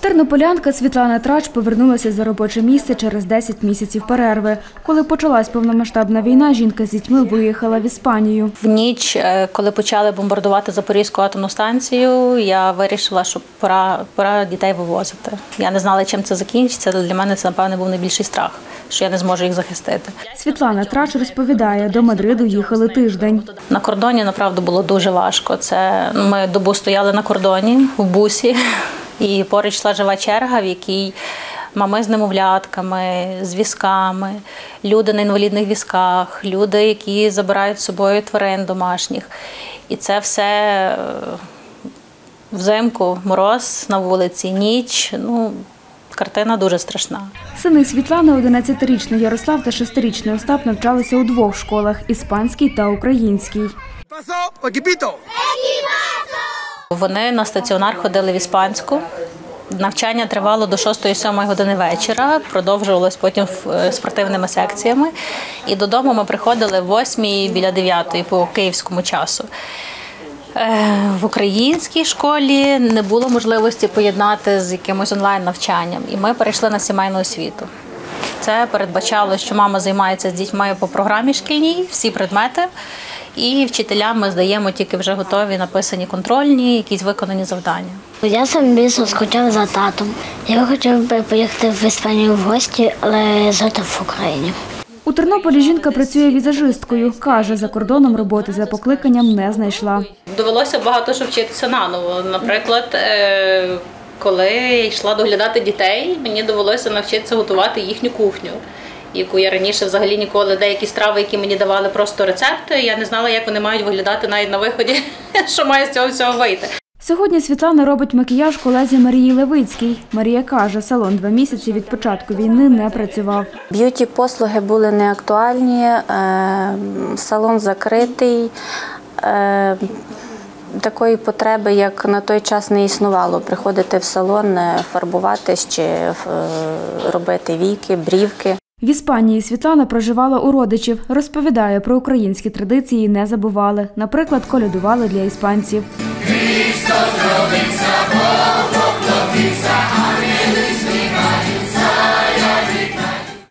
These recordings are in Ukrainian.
Тернополянка Світлана Трач повернулася за робоче місце через 10 місяців перерви. Коли почалась повномасштабна війна, жінка з дітьми виїхала в Іспанію. В ніч, е, коли почали бомбардувати Запорізьку атомну станцію, я вирішила, що пора, пора дітей вивозити. Я не знала, чим це закінчиться. але Для мене це напевне був найбільший страх, що я не зможу їх захистити. Світлана Трач розповідає, до Мадриду їхали тиждень. На кордоні направду було дуже важко. Це ми добу стояли на кордоні в бусі, і поруч йшла жива черга, в якій мами з немовлятками, з візками, люди на інвалідних візках, люди, які забирають з собою тварин домашніх. І це все е, взимку, мороз на вулиці, ніч. Ну, картина дуже страшна. Сини Світлани, 11-річний Ярослав та 6-річний Остап навчалися у двох школах – іспанській та українській. Paso, equipito. Вони на стаціонар ходили в іспанську. Навчання тривало до 6-7 години вечора, продовжувалось потім е, спортивними секціями. І додому ми приходили в 8 біля 9 по київському часу. Е, В українській школі не було можливості поєднати з якимось онлайн-навчанням, і ми перейшли на сімейну освіту. Це передбачало, що мама займається з дітьми по програмі шкільній, всі предмети, і вчителям ми здаємо тільки вже готові написані контрольні, якісь виконані завдання. Я сам більше скучав за татом. Я хотів би поїхати в Іспанію в гості, але жити в Україні. У Тернополі жінка працює візажисткою. Каже, за кордоном роботи за покликанням не знайшла. Довелося багато що вчитися наново. Наприклад, е, коли йшла доглядати дітей, мені довелося навчитися готувати їхню кухню, яку я раніше взагалі ніколи деякі страви, які мені давали просто рецепти, я не знала, як вони мають виглядати навіть на виході, що має з цього всього вийти. Сьогодні Світлана робить макіяж колезі Марії Левицькій. Марія каже, салон два місяці від початку війни не працював. Б'юті послуги були не актуальні, е, салон закритий. е, Такої потреби, як на той час, не існувало. Приходити в салон, фарбуватись чи е, робити віки, брівки. В Іспанії Світлана проживала у родичів. Розповідає, про українські традиції не забували. Наприклад, колядували для іспанців.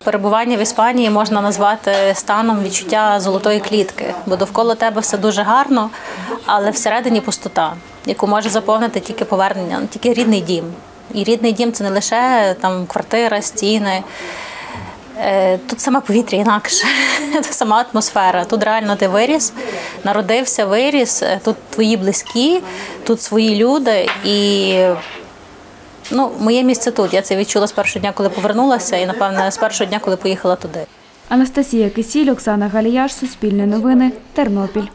Перебування в Іспанії можна назвати станом відчуття золотої клітки, бо довкола тебе все дуже гарно, але всередині пустота, яку може заповнити тільки повернення, тільки рідний дім. І рідний дім це не лише там квартира, стіни. Е, Тут саме повітря інакше, Це сама атмосфера. Тут реально ти виріс, народився, виріс, е, тут твої близькі, тут свої люди. І ну, моє місце тут. Я це відчула з першого дня, коли повернулася, і напевне з першого дня, коли поїхала туди. Анастасія Кисіль, Оксана Галіяш, Суспільне новини, Тернопіль.